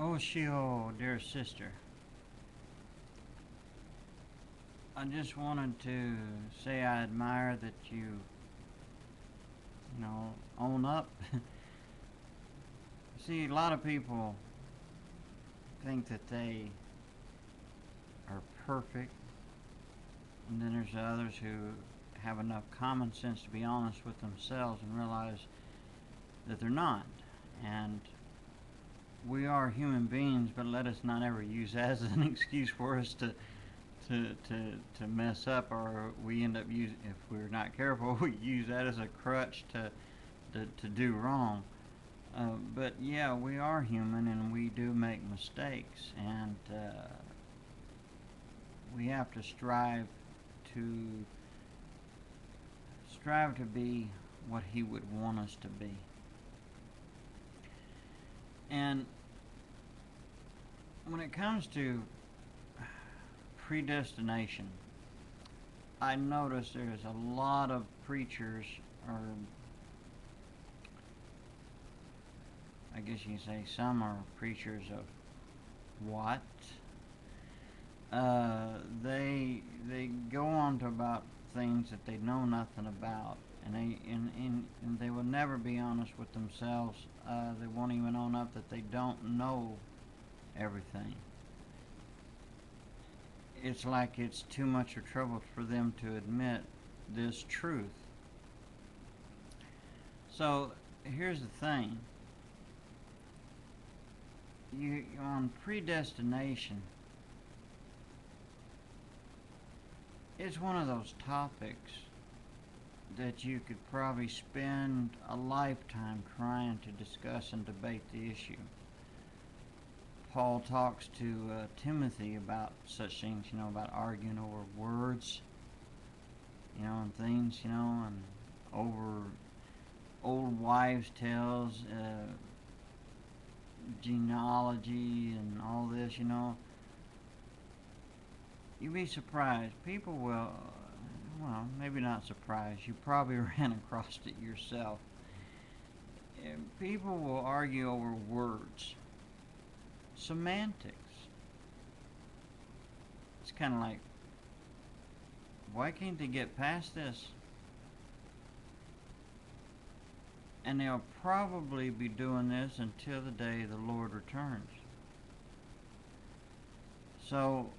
Oh, Shio, dear sister. I just wanted to say I admire that you, you know, own up. See, a lot of people think that they are perfect, and then there's others who have enough common sense to be honest with themselves and realize that they're not. And we are human beings, but let us not ever use that as an excuse for us to to to to mess up, or we end up using if we're not careful, we use that as a crutch to to, to do wrong. Uh, but yeah, we are human and we do make mistakes, and uh, we have to strive to strive to be what He would want us to be. And when it comes to predestination, I notice there's a lot of preachers, or I guess you can say some are preachers of what? Uh, they they go on to about things that they know nothing about, and they and, and, and they will never be honest with themselves. Uh, they won't even own up that they don't know everything. It's like it's too much of trouble for them to admit this truth. So here's the thing. You on predestination. It's one of those topics that you could probably spend a lifetime trying to discuss and debate the issue. Paul talks to uh, Timothy about such things, you know, about arguing over words, you know, and things, you know, and over old wives' tales, uh, genealogy, and all this, you know. You'd be surprised. People will, well, maybe not surprised. You probably ran across it yourself. And people will argue over words semantics. It's kind of like, why can't they get past this? And they'll probably be doing this until the day the Lord returns. So,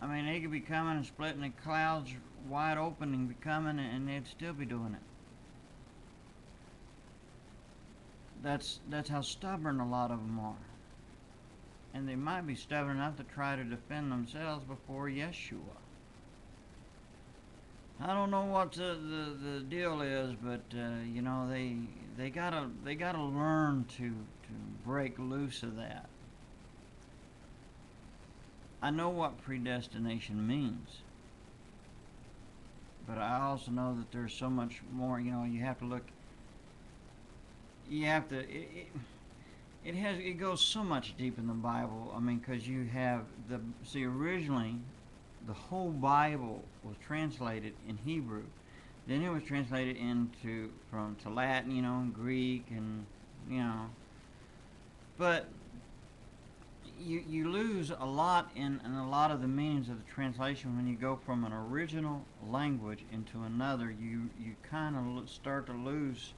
I mean, they could be coming and splitting the clouds wide open and be coming and they'd still be doing it. That's that's how stubborn a lot of them are. And they might be stubborn enough to try to defend themselves before Yeshua. I don't know what the, the, the deal is, but uh, you know they they gotta they gotta learn to to break loose of that. I know what predestination means, but I also know that there's so much more. You know, you have to look you have to. It, it, has it goes so much deep in the Bible. I mean, because you have the see originally, the whole Bible was translated in Hebrew, then it was translated into from to Latin, you know, and Greek, and you know. But you you lose a lot in, in a lot of the meanings of the translation when you go from an original language into another. You you kind of start to lose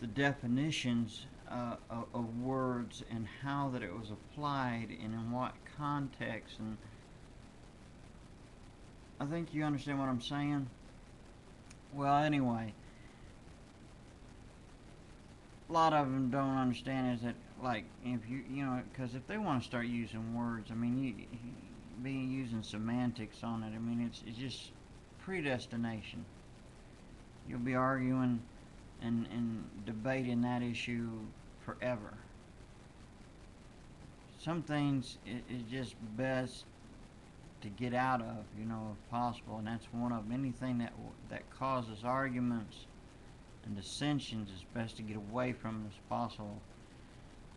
the definitions uh, of, of, words and how that it was applied and in what context and I think you understand what I'm saying? Well anyway a lot of them don't understand is that like if you you know because if they want to start using words I mean you, you be using semantics on it I mean it's, it's just predestination. You'll be arguing and, and debating that issue forever. Some things is just best to get out of, you know, if possible, and that's one of them. Anything that that causes arguments and dissensions is best to get away from as possible,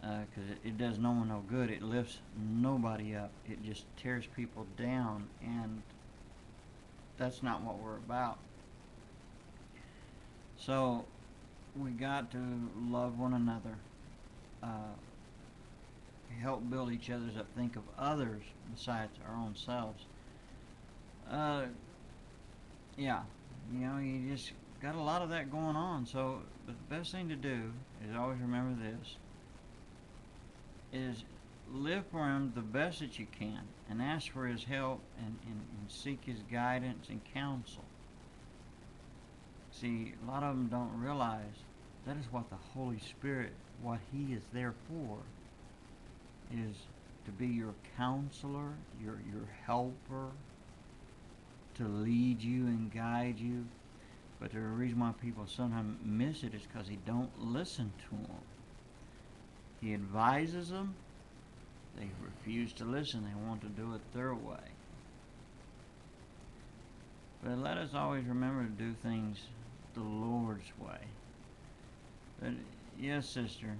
because uh, it, it does no one no good. It lifts nobody up. It just tears people down, and that's not what we're about. So we got to love one another. Uh, help build each other's up, think of others besides our own selves. Uh, yeah, you know, you just got a lot of that going on. So, but the best thing to do is always remember this: is live for Him the best that you can, and ask for His help and, and, and seek His guidance and counsel. See, a lot of them don't realize that is what the Holy Spirit, what He is there for, is to be your counselor, your your helper, to lead you and guide you. But the reason why people sometimes miss it is because he don't listen to them. He advises them. They refuse to listen. They want to do it their way. But let us always remember to do things the Lord's way. But yes, sister,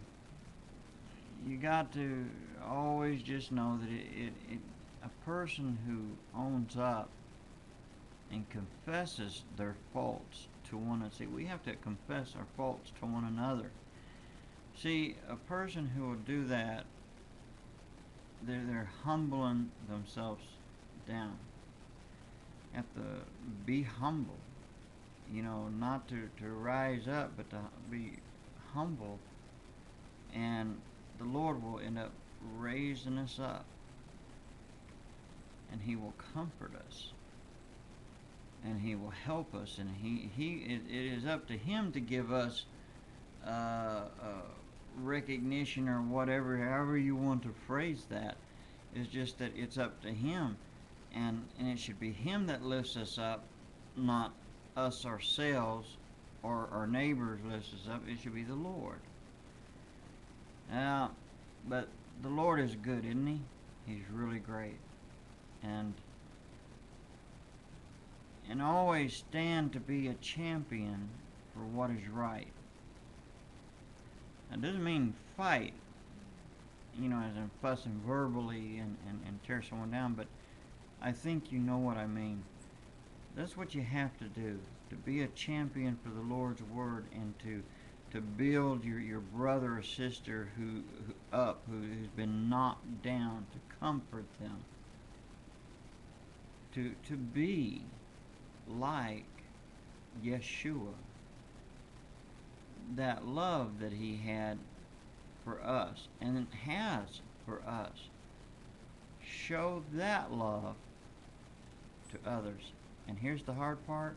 you got to always just know that it, it, it a person who owns up and confesses their faults to one another. See, we have to confess our faults to one another. See, a person who will do that, they're, they're humbling themselves down. Have to be humble. You know, not to, to rise up, but to be humble. And the Lord will end up raising us up. And He will comfort us and he will help us and he he it, it is up to him to give us uh, uh, recognition or whatever however you want to phrase that it's just that it's up to him and and it should be him that lifts us up not us ourselves or our neighbors lifts us up it should be the lord now but the lord is good isn't he he's really great and and always stand to be a champion for what is right. That doesn't mean fight, you know, as in fussing verbally and, and, and tear someone down, but I think you know what I mean. That's what you have to do, to be a champion for the Lord's word and to to build your, your brother or sister who, who up who, who's been knocked down, to comfort them, to to be like Yeshua. That love that he had for us and has for us. Show that love to others. And here's the hard part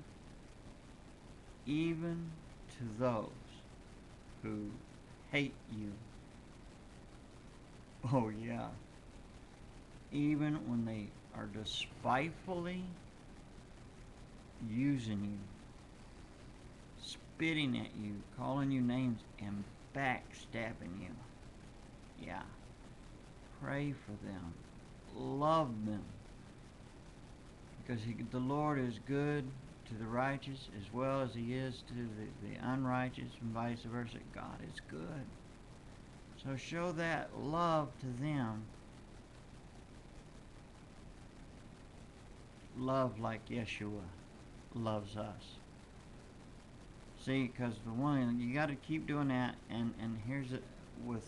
even to those who hate you. Oh, yeah. Even when they are despitefully using you, spitting at you, calling you names, and backstabbing you. Yeah. Pray for them. Love them. Because he, the Lord is good to the righteous as well as he is to the, the unrighteous and vice versa. God is good. So show that love to them. Love like Yeshua loves us. See, because the one you got to keep doing that, and and here's it with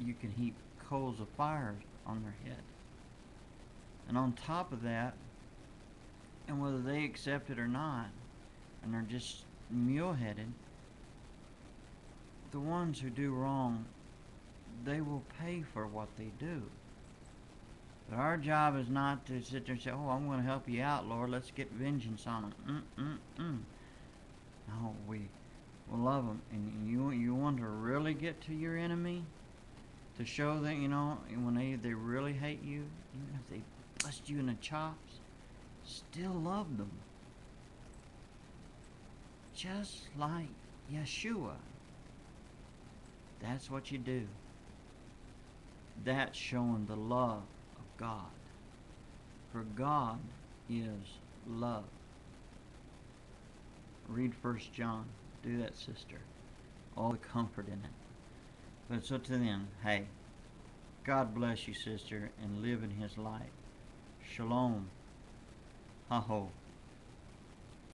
you can heap coals of fire on their head, and on top of that, and whether they accept it or not, and they're just mule-headed, the ones who do wrong, they will pay for what they do. But our job is not to sit there and say, oh, I'm going to help you out, Lord. Let's get vengeance on them. Mm-mm-mm. No, we will love them. And you, you want to really get to your enemy to show that, you know, when they, they really hate you, even if they bust you in the chops, still love them. Just like Yeshua. That's what you do. That's showing the love of God. For God is love. Read First John. Do that, sister. All the comfort in it. But so to them, hey, God bless you, sister, and live in His light. Shalom. Aho.